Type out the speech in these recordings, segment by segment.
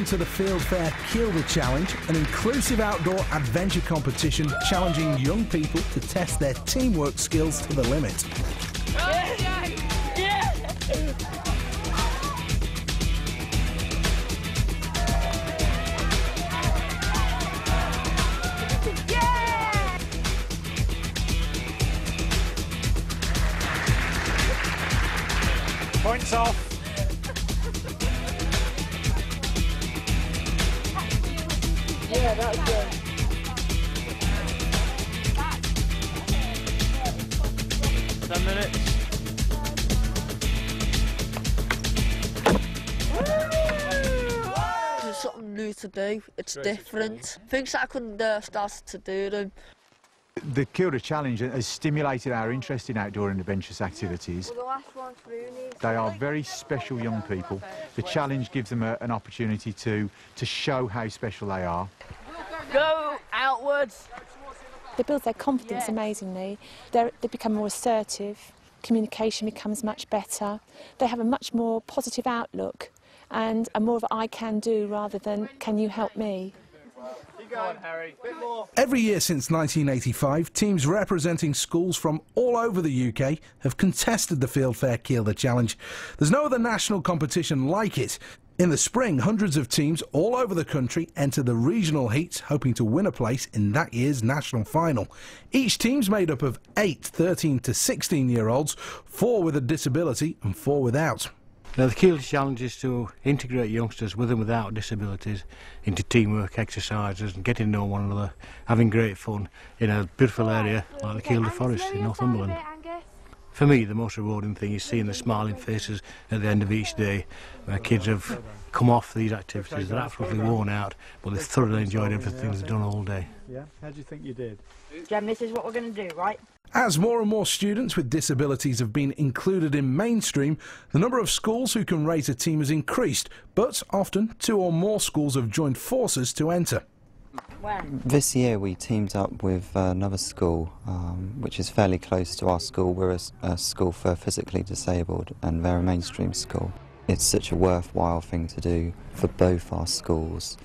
Welcome to the Fieldfare Kielder Challenge, an inclusive outdoor adventure competition challenging young people to test their teamwork skills to the limit. Points off. Yeah, good. Ten minutes. It's something new to do. It's different. Things that I couldn't uh, start to do them. The Kielder Challenge has stimulated our interest in outdoor and adventurous activities. the last one through They are very special young people. The challenge gives them a, an opportunity to, to show how special they are. Go outwards. They build their confidence amazingly. They're, they become more assertive. Communication becomes much better. They have a much more positive outlook and a more of I can do rather than can you help me. On, Harry. Bit more. Every year since 1985, teams representing schools from all over the UK have contested the Fieldfare Kielder Challenge. There's no other national competition like it. In the spring, hundreds of teams all over the country enter the regional heats, hoping to win a place in that year's national final. Each team's made up of eight 13 to 16 year olds, four with a disability and four without. Now, the Kielder Challenge is to integrate youngsters with and without disabilities into teamwork exercises and getting to know one another, having great fun in a beautiful area like the Kielder Forest in Northumberland. For me, the most rewarding thing is seeing the smiling faces at the end of each day where kids have come off these activities. They're absolutely worn out, but they've thoroughly enjoyed everything they've done all day. Yeah, how do you think you did? Jem, this is what we're going to do, right? As more and more students with disabilities have been included in mainstream, the number of schools who can rate a team has increased, but often two or more schools have joined forces to enter. When? This year we teamed up with another school, um, which is fairly close to our school. We're a school for physically disabled, and they're a mainstream school. It's such a worthwhile thing to do for both our schools.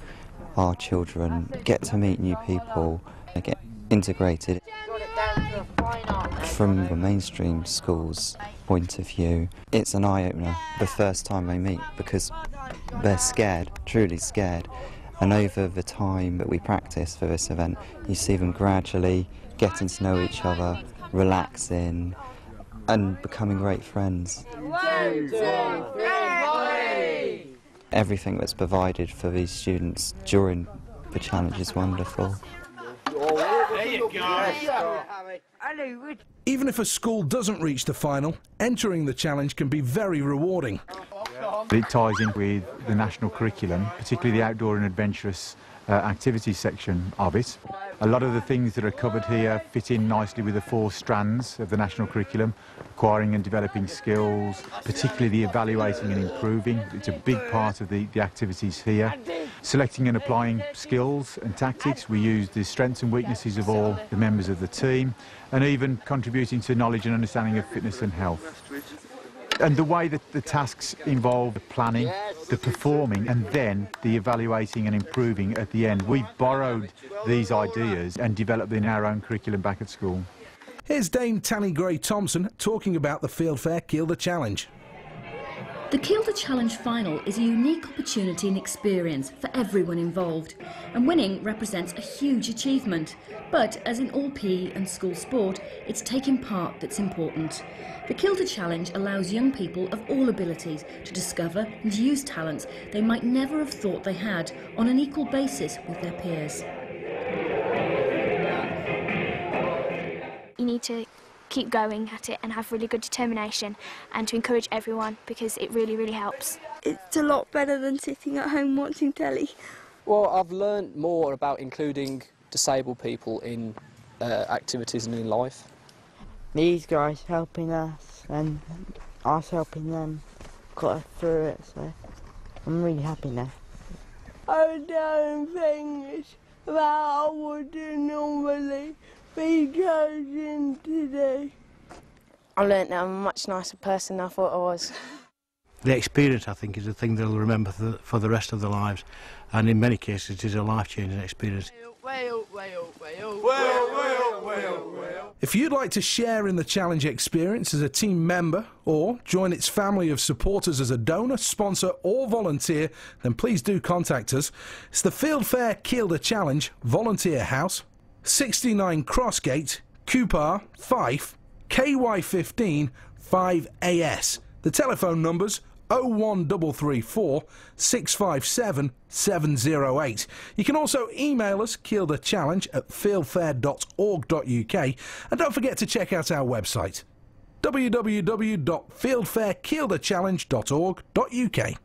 Our children get to meet new people, they get integrated. Got it down to a fine art. From the mainstream school's point of view, it's an eye opener the first time they meet because they're scared, truly scared. And over the time that we practice for this event, you see them gradually getting to know each other, relaxing, and becoming great friends. Everything that's provided for these students during the challenge is wonderful. There you go. Even if a school doesn't reach the final, entering the challenge can be very rewarding. It ties in with the national curriculum, particularly the outdoor and adventurous uh, section of it. A lot of the things that are covered here fit in nicely with the four strands of the national curriculum, acquiring and developing skills, particularly the evaluating and improving. It's a big part of the, the activities here. Selecting and applying skills and tactics, we use the strengths and weaknesses of all the members of the team, and even contributing to knowledge and understanding of fitness and health. And the way that the tasks involve the planning, the performing, and then the evaluating and improving at the end. We borrowed these ideas and developed them in our own curriculum back at school. Here's Dame Tanni Grey-Thompson talking about the Field Fair Kill the Challenge. The Kielder Challenge final is a unique opportunity and experience for everyone involved, and winning represents a huge achievement. But as in all PE and school sport, it's taking part that's important. The Kielder Challenge allows young people of all abilities to discover and use talents they might never have thought they had on an equal basis with their peers. you need to keep going at it and have really good determination and to encourage everyone because it really, really helps. It's a lot better than sitting at home watching telly. Well, I've learned more about including disabled people in uh, activities and in life. These guys helping us and us helping them got us through it, so I'm really happy now. I've done things that I wouldn't normally be chosen to do. I learnt that I'm a much nicer person than I thought I was. the experience, I think, is the thing they'll remember for the, for the rest of their lives. And in many cases, it is a life-changing experience. If you'd like to share in the challenge experience as a team member or join its family of supporters as a donor, sponsor, or volunteer, then please do contact us. It's the Fieldfare Kielder Challenge Volunteer House, 69 Crossgate, Cupar, Fife, KY15 5AS. The telephone numbers 01334 657 708. You can also email us, Challenge at fieldfare.org.uk, and don't forget to check out our website www.fieldfarekielderchallenge.org.uk.